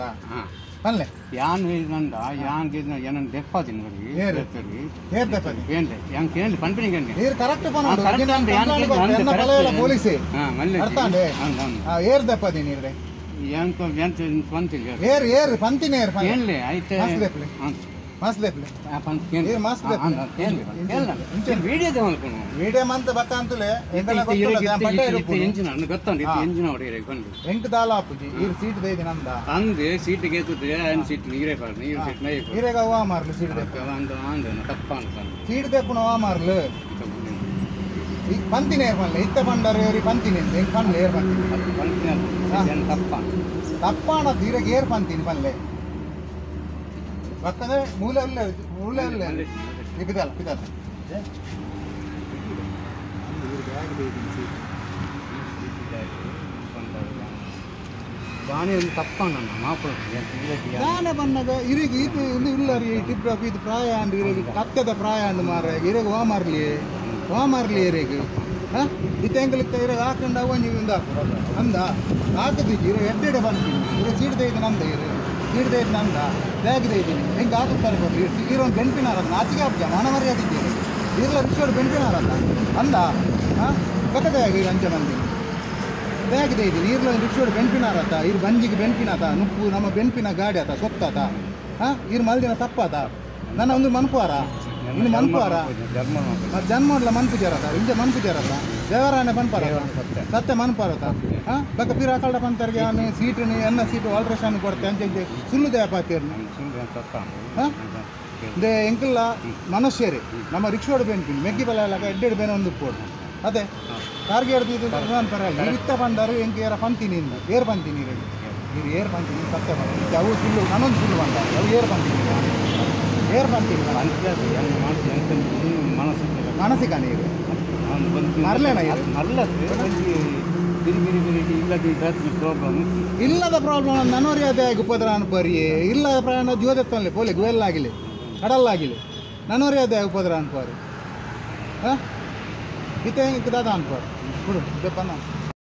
ಬಂದ? ಬನ್ನಿ ಯಾನ್ ನಂದ? ಯಾನ್ ಏನನ್ ದೆಪ್ಪಾದಿನ ಬರಿ ಏರ್ ಇರ್ತೀರಿ ಏರ್ ದೆಪ್ಪಾದಿ ಕೇಂದ್ರ ಯಾನ್ ಕೇಂದ್ರ ಪಂಪಿನಿ ಕೇಂದ್ರ ಏರ್ ಕರೆಕ್ಟ್ ಪನ ಕರೆಕ್ಟ್ ಅಂದ್ರೆ. ಯಾನ್ ನನ್ನ ಕಲೆಯಲ್ಲ ಪೊಲೀಸ್. ಹಾ ಮಲ್ಲೆ. ಅರ್ಥ ಅಂದೆ ಏರ್ ದೆಪ್ಪಾದಿ ನೀರೆ ಯಾನ್ ಕೊ ಯಾನ್ ಪಂತಿ ಏರ್ ಏರ್ ಪಂತಿನ ಏರ್ ಪಂತಿ. ಏನ್ಲೆ ಐತೆ ಹಾಸ್ಬೇಕು ಹಾಂ ಮಾಸ್ಲೇಪ್ಲೆ ಏ ಮಾಸ್ಲೇಪ್ಲೆ ಮೀಡಿಯಂ ಅಂತ ಬತ್ತ ಅಂತಲೇ ಎಂಕಲ ಗೊತ್ತಿಲ್ಲ ಪಟ್ಟ ಇರುಪು ಎಂಟು ದಾಲ ಆಪುಜಿ ಈ ಸೀಟ್ ಬೇಗ ನಂದ. ಅಂದೆ ಸೀಟ್ ಗೆತ್ತುತ್ತೆ ಆನ್ ಸೀಟ್ ನೀರೇ ಪಾರ್ ನೀರು ಸೀಟ್ ನೈ ನೀರೇಗ ವಾ ಮಾರ್ಲು ಸೀಟ್ ಬೇಕು ಅಂದ ಅಂದ ತಪ್ಪ ಅಂತ ಸೀಟ್ ಬೇಕು ವಾ ಮಾರ್ಲು. ಈಗ ಪಂತಿನ ಏರ್ಮಲ್ಲ ಇತ್ತ ಬಂಡಾರ ಇವ್ರಿ ಪಂತಿನಿ ಅಂತ ಹೆಂಗ್ ಪಂಡ್ಲೆ ಏರ್ ಪಂತಿನಿ ಪಂತಿನ ತಪ್ಪ. ತಪ್ಪ ಅನ್ನೋದು ಏರ್ ಪಂತಿನಿ ಪಲ್ಲೆ. ಬಕ್ಕದೆ ಮೂಲೆ ಅಲ್ಲೇ ಮೂಲೆ ಅಲ್ಲೇ ಬಿದಲ್ಲ ಬಿದಲ್ಲ ಬಾಣಿ ಒಂದು ತಪ್ಪ ನನ್ನ ಮಾಪು ದಾನೆ ಬಣ್ಣದ ಇರಿಗೆ ಇದು ಇದು ಇಲ್ಲ ರೀ ಟಿಪ್ರ ಇದು ಪ್ರಾಯ ಅಂಡ್ ಇರಿಗೆ ಕತ್ತದ ಪ್ರಾಯ ಅಂಡ್ ಮಾರ ಇರಿಗೆ ಹೋ ಮಾರ್ಲಿ ಹೋ ಮಾರ್ಲಿ ಇರಿಗೆ ಹಾ ಇತ್ತೆಂಗ್ಲಿಕ್ಕ ಇರಿಗೆ ಹಾಕೊಂಡು ಒಂಜಿ ಒಂದು ಅಂದ ಹಾಕದಿದ್ದು ಇರೋ ಎಡ್ಡೆಡೆ ಬಂತೀನಿ ಇರೋ ಸೀಡ್ದೆ ಇದು ನಂದ ಇರು ಸೀಡ್ದೆ ಇದ್ದ ನಂದ ಬ್ಯಾಗಿದೆ ಇದ್ದೀನಿ. ಹೆಂಗೆ ಹಾಕುತ್ತಾರೆ ಬರ್ಲಿ ಇರೋ ಬೆಂಪಿನಾರಲ್ಲ ನಾಚಿಗೆ ಹಬ್ಬ ಮನ ಮರ್ಯಾದಿದ್ದೀರಿ ಇರಲ್ಲ ರಿಕ್ಷೋಡು ಬೆಂಪಿನಾರಲ್ಲ ಅಂದ ಹಾಂ ಆಗಿ ಅಂಚ ಮಂದಿ ಬ್ಯಾಗಿದೆ ಇದು ನೀರ್ಲ ರಿಕ್ಷೋಡ್ ಬೆಂಪಿನಾರತ ಇರು ಬಂಜಿಗೆ ಬೆಂಪಿನಾತ ನುಪ್ಪು ನಮ್ಮ ಬೆಂಪಿನ ಗಾಡಿ ಆತ, ಸೊತ್ತಾತ ಹಾಂ ಇರು ಮಲ್ದಿನ ತಪ್ಪಾತ, ನನ್ನ ಒಂದು ಮನ್ಪುವಾರ. ಇನ್ನು ಮನ್ಪುವಾರ? ಧರ್ಮ ಮತ್ತೆ ಜನ್ಮಡ್ಲ ಮನ್ಪು ಜರತ ಇಂಜ ಮನ್ಪು ಜರತ ದೇವರಾಣೆ ಬನ್ ಸತ್ಯ ಮನ್ಪಾರತ ಹಾ ಬಕ್ಕ ಪೀರ ಕಳ್ಳ ಪಂತರ್ಗೆ ಅವನು ಸೀಟು ಎನ್ನ ಸೀಟು ಆಲ್ಟ್ರೇಷನ್ ಕೊಡ್ತೆ ಅಂಚೆ ಸುಳ್ಳು ತಪ್ಪ ಹಾ ದೇ ಎಂಕಲ್ಲ ಮನುಷ್ಯರೇ ನಮ್ಮ ರಿಕ್ಷೋಡ್ ಬೆನ್ಪಿನ್ ಮೆಗ್ಗಿ ಬಲ ಎಲ್ಲ ಎಡ್ಡೆಡ್ ಬೇನೆ ಒಂದು ಕೊಡು. ಅದೇ? ಕಾರ್ಗೆ ಹಿಡ್ದಿದ್ದು ಪರಲ್ಲ ಇತ್ತ ಬಂದರು ಎಂಕ ಏರ ಪಂತೀನಿ ಇಂದ ಏರ್ ಬಂತೀನಿ ಇದು ಏರ್ ಪಂತಿನಿ ಸತ್ಯ ಬಂದ ಅವು ಸುಳ್ಳು ನಾನೊಂದು ಸುಳ್ಳು ಬಂದ ಅವು ಏರ್ ಪಂತಿನಿ ಏರ್ ಪಂತಿನಿ ಅಂತ್ಯದು ಹೆಂಗ್ ಮಾಡ್ತಿ ಅಂತ ಮನಸ್ಸು ಮಾನಸಿಕ ನೀರು. ಮರ್ಲೇನ ಇಲ್ಲದ ಪ್ರಾಬ್ಲಮ್ ಇಲ್ಲದ ಪ್ರಾಬ್ಲಮ್ ನನವರಿಯಾದೆ ಆಗಿ ಉಪದ್ರ ಅನ್ಪರಿಯೇ ಇಲ್ಲದ ಪ್ರಯಾಣ ಜೋದೆತ್ತಲ್ಲಿ ಪೋಲಿ ಗುವೆಲ್ಲಾಗಿಲೆ ಕಡಲ್ಲಾಗಿಲೆ. ನನವರಿಯಾದೆ ಆಗಿ ಉಪದ್ರ ಅನ್ಪಾರಿ. ಹಾಂ? ಇತ್ತೆ ಹೆಂಗೆ ದಾದ ಅನ್ಪಾರು. ಬಿಡು ದೆಪ್ಪನ